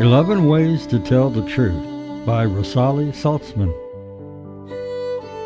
11 Ways to Tell the Truth by Rosalie Saltzman.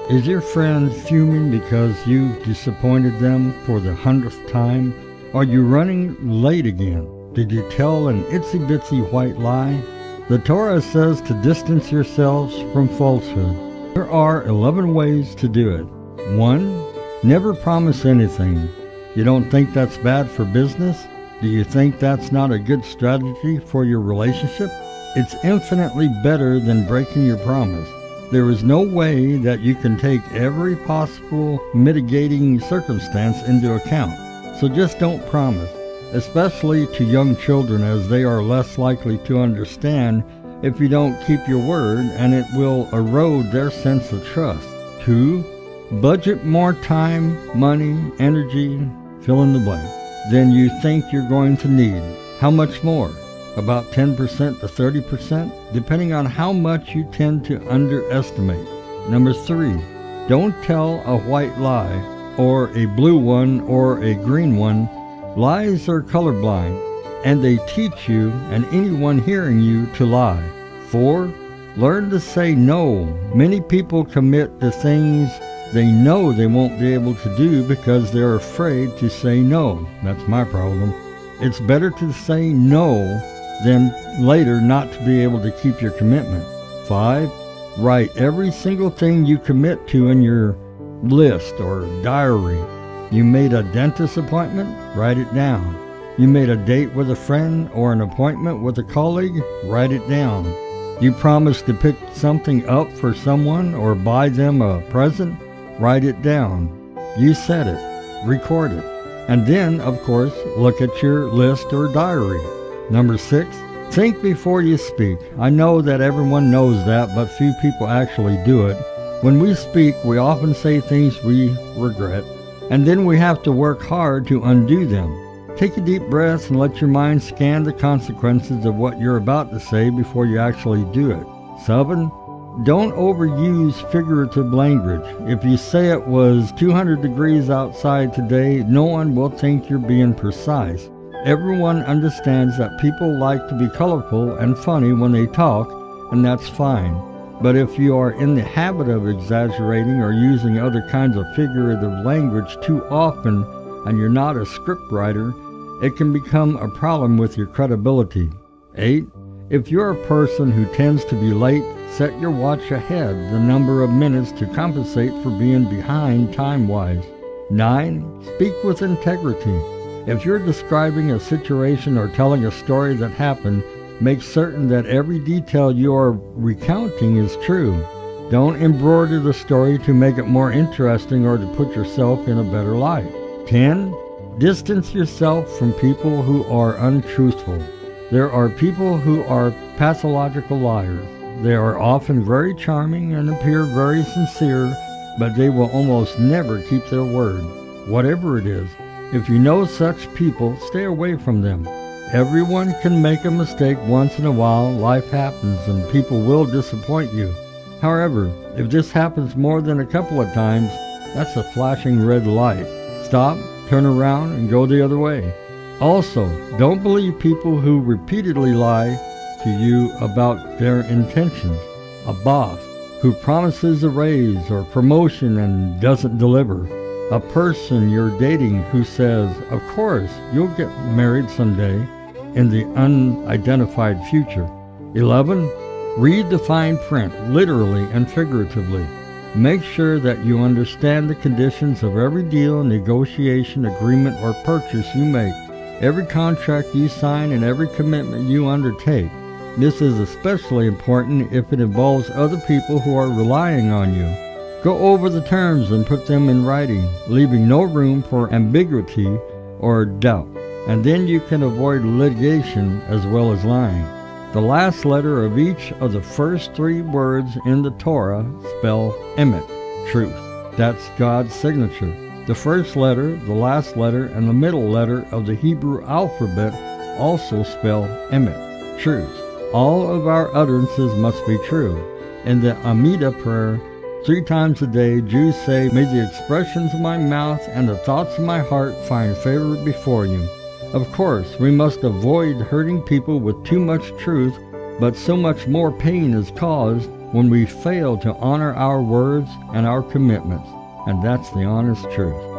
Is your friend fuming because you've disappointed them for the hundredth time? Are you running late again? Did you tell an itsy bitsy white lie? The Torah says to distance yourselves from falsehood. There are 11 ways to do it. 1. Never promise anything. You don't think that's bad for business? Do you think that's not a good strategy for your relationship? It's infinitely better than breaking your promise. There is no way that you can take every possible mitigating circumstance into account. So just don't promise, especially to young children as they are less likely to understand if you don't keep your word and it will erode their sense of trust. 2. Budget more time, money, energy, fill in the blank than you think you're going to need. How much more? About 10% to 30%, depending on how much you tend to underestimate. Number three, don't tell a white lie, or a blue one, or a green one. Lies are colorblind, and they teach you and anyone hearing you to lie. Four, learn to say no. Many people commit to things they know they won't be able to do because they're afraid to say no. That's my problem. It's better to say no than later not to be able to keep your commitment. Five, write every single thing you commit to in your list or diary. You made a dentist appointment? Write it down. You made a date with a friend or an appointment with a colleague? Write it down. You promised to pick something up for someone or buy them a present? Write it down. You said it. Record it. And then, of course, look at your list or diary. Number six, think before you speak. I know that everyone knows that, but few people actually do it. When we speak, we often say things we regret, and then we have to work hard to undo them. Take a deep breath and let your mind scan the consequences of what you're about to say before you actually do it. Seven, don't overuse figurative language. If you say it was 200 degrees outside today, no one will think you're being precise. Everyone understands that people like to be colorful and funny when they talk, and that's fine. But if you are in the habit of exaggerating or using other kinds of figurative language too often and you're not a scriptwriter, it can become a problem with your credibility. 8. If you're a person who tends to be late, Set your watch ahead the number of minutes to compensate for being behind time wise. 9. Speak with integrity. If you're describing a situation or telling a story that happened, make certain that every detail you are recounting is true. Don't embroider the story to make it more interesting or to put yourself in a better light. 10. Distance yourself from people who are untruthful. There are people who are pathological liars. They are often very charming and appear very sincere, but they will almost never keep their word, whatever it is. If you know such people, stay away from them. Everyone can make a mistake once in a while, life happens, and people will disappoint you. However, if this happens more than a couple of times, that's a flashing red light. Stop, turn around, and go the other way. Also, don't believe people who repeatedly lie to you about their intentions. A boss who promises a raise or promotion and doesn't deliver. A person you're dating who says, Of course, you'll get married someday in the unidentified future. 11. Read the fine print, literally and figuratively. Make sure that you understand the conditions of every deal, negotiation, agreement, or purchase you make, every contract you sign, and every commitment you undertake. This is especially important if it involves other people who are relying on you. Go over the terms and put them in writing, leaving no room for ambiguity or doubt, and then you can avoid litigation as well as lying. The last letter of each of the first three words in the Torah spell emet, truth. That's God's signature. The first letter, the last letter, and the middle letter of the Hebrew alphabet also spell emet, truth. All of our utterances must be true. In the Amidah prayer, three times a day, Jews say, May the expressions of my mouth and the thoughts of my heart find favor before you. Of course, we must avoid hurting people with too much truth, but so much more pain is caused when we fail to honor our words and our commitments, and that's the honest truth.